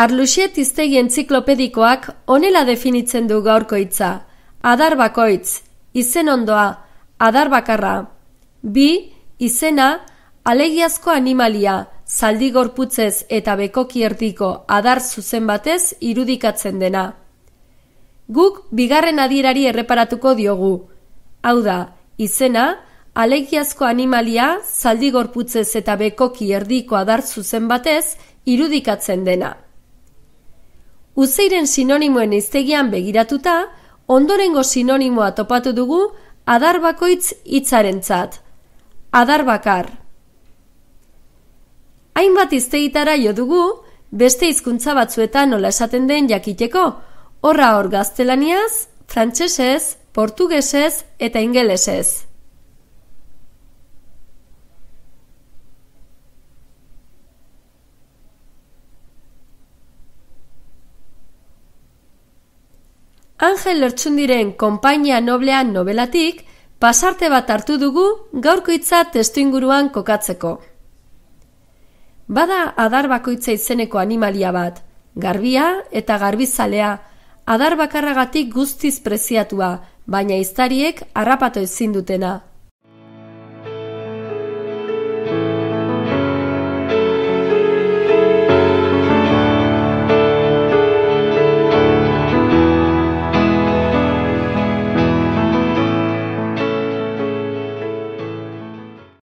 Arluxiet iztegi entziklopedikoak honela definitzen du gaurko hitza. Adar bakoitz, izen ondoa, adar bakarra. Bi, izena, alegiazko animalia, zaldi gorputzez eta bekoki erdiko adar zuzen batez irudikatzen dena. Guk bigarren adierari erreparatuko diogu. Hau da, izena, alegiazko animalia, zaldi gorputzez eta bekoki erdiko adar zuzen batez irudikatzen dena. Uzeiren sinonimoen iztegian begiratuta, ondorengo sinonimoa topatu dugu adar bakoitz hitzarentzat. Adar bakar. Hainbat iztegitara jo dugu, beste hizkuntza batzuetan nola esaten den jakiteko, horra hor gaztelaniaz, frantsesez, portugesez eta ingelesez. Angel Lertxundiren konpainia noblean nobelatik, pasarte bat hartu dugu gaurko hitza testu inguruan kokatzeko. Bada adar bakoitza izeneko animalia bat, garbia eta garbizalea, adar bakarragatik guztiz preziatua, baina iztariek harrapato ezin dutena.